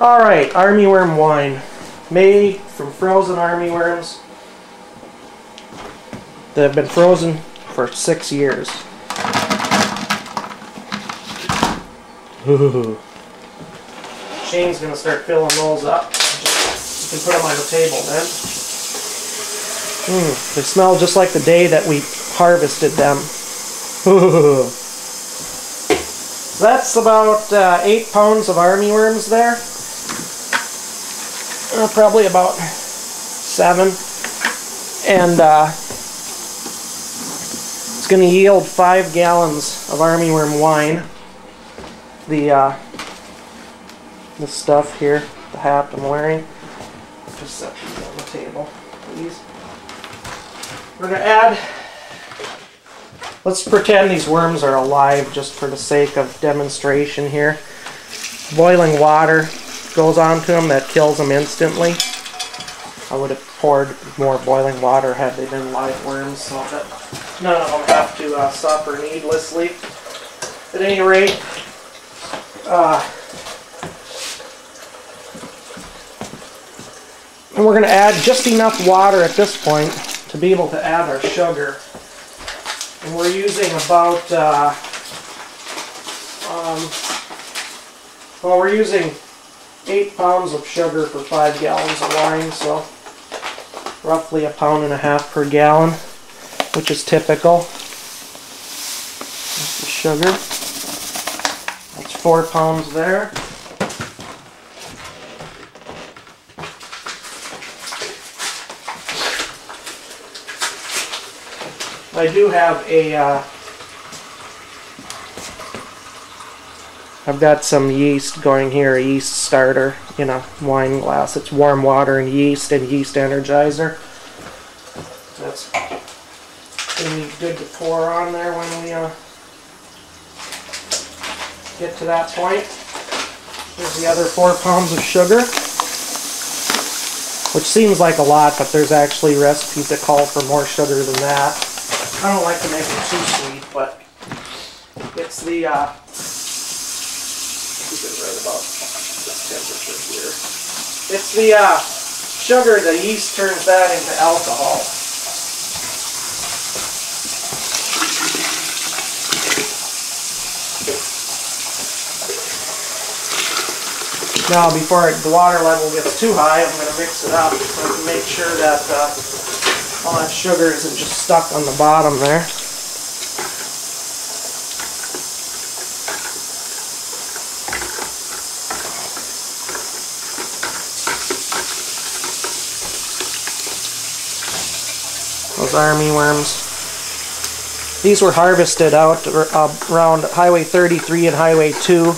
Alright, army worm wine. Made from frozen army worms that have been frozen for six years. Ooh. Shane's gonna start filling those up. You can put them on the table then. Mm, they smell just like the day that we harvested them. Ooh. That's about uh, eight pounds of army worms there. Probably about seven. And uh, it's going to yield five gallons of army worm wine. The uh, the stuff here, the hat I'm wearing. Just set these on the table, please. We're going to add Let's pretend these worms are alive just for the sake of demonstration here. Boiling water goes onto them that kills them instantly. I would have poured more boiling water had they been live worms so that none of them have to uh, suffer needlessly. At any rate, uh, and we're going to add just enough water at this point to be able to add our sugar. And we're using about, uh, um, well, we're using eight pounds of sugar for five gallons of wine, so roughly a pound and a half per gallon, which is typical. That's the sugar. That's four pounds there. I do have a, uh, I've got some yeast going here, a yeast starter in a wine glass. It's warm water and yeast and yeast energizer. That's going to be good to pour on there when we uh, get to that point. Here's the other four pounds of sugar, which seems like a lot, but there's actually recipes that call for more sugar than that. I don't like to make it too sweet, but it's the, uh, it right about this temperature here. It's the uh, sugar, the yeast turns that into alcohol. Now, before the water level gets too high, I'm going to mix it up to make sure that uh, all that sugar isn't just stuck on the bottom there. Those army worms. These were harvested out uh, around Highway 33 and Highway 2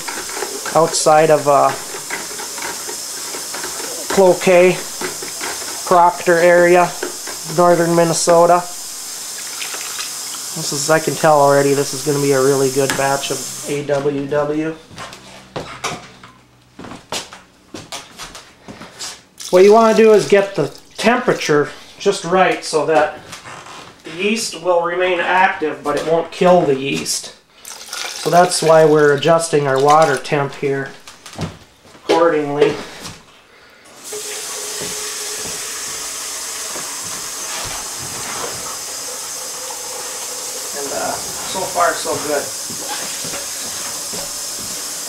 outside of uh, Cloquet, Proctor area northern Minnesota. This is, I can tell already, this is going to be a really good batch of AWW. What you want to do is get the temperature just right so that the yeast will remain active but it won't kill the yeast. So that's why we're adjusting our water temp here accordingly. And uh, so far so good.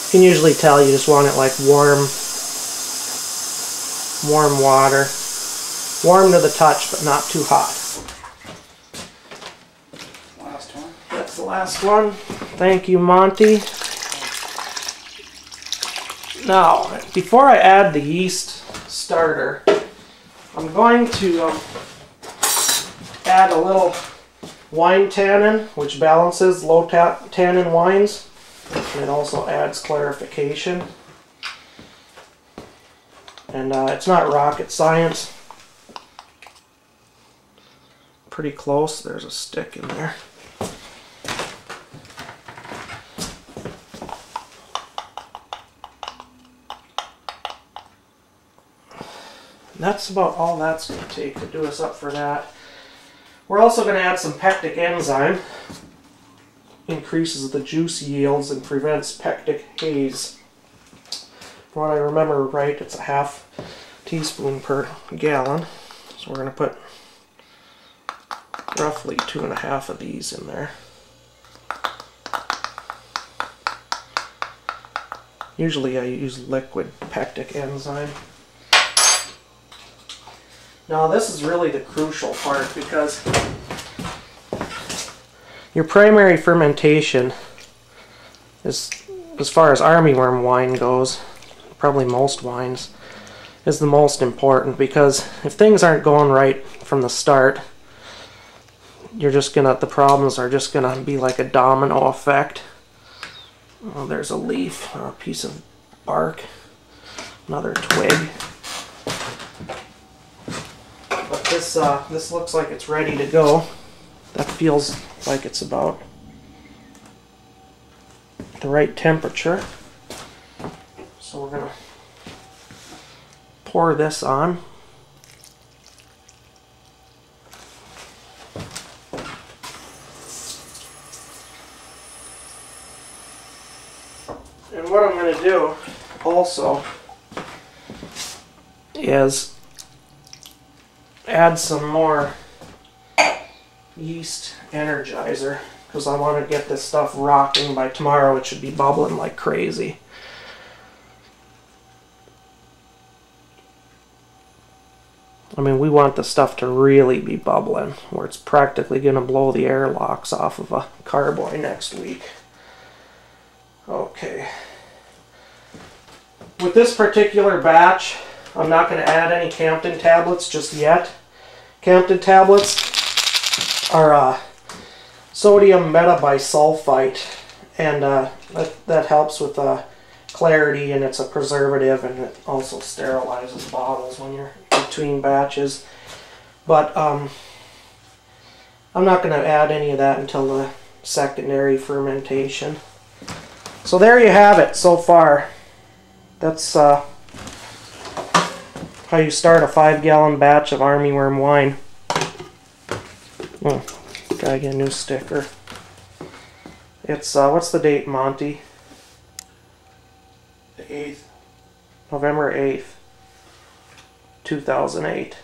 You can usually tell you just want it like warm, warm water. Warm to the touch, but not too hot. Last one. That's the last one. Thank you, Monty. Now, before I add the yeast starter, I'm going to um, add a little wine tannin, which balances low ta tannin wines. And it also adds clarification. And uh, it's not rocket science. Pretty close. There's a stick in there. That's about all that's going to take to do us up for that. We're also going to add some pectic enzyme. Increases the juice yields and prevents pectic haze. From what I remember right, it's a half teaspoon per gallon. So we're going to put roughly two and a half of these in there. Usually I use liquid pectic enzyme. Now this is really the crucial part because your primary fermentation is, as far as armyworm wine goes, probably most wines, is the most important because if things aren't going right from the start, you're just gonna, the problems are just gonna be like a domino effect. Oh, there's a leaf, a piece of bark, another twig. Uh, this looks like it's ready to go. That feels like it's about the right temperature. So we're gonna pour this on. And what I'm to do also is add some more yeast energizer because I want to get this stuff rocking by tomorrow. It should be bubbling like crazy. I mean, we want the stuff to really be bubbling, where it's practically going to blow the airlocks off of a carboy next week. Okay. With this particular batch, I'm not going to add any Campden tablets just yet. Campden tablets are uh, sodium metabisulfite, and uh, that, that helps with uh, clarity, and it's a preservative, and it also sterilizes bottles when you're between batches. But um, I'm not going to add any of that until the secondary fermentation. So there you have it so far. That's uh, how you start a five gallon batch of armyworm wine. Oh, gotta get a new sticker. It's, uh, what's the date, Monty? The 8th. November 8th, 2008.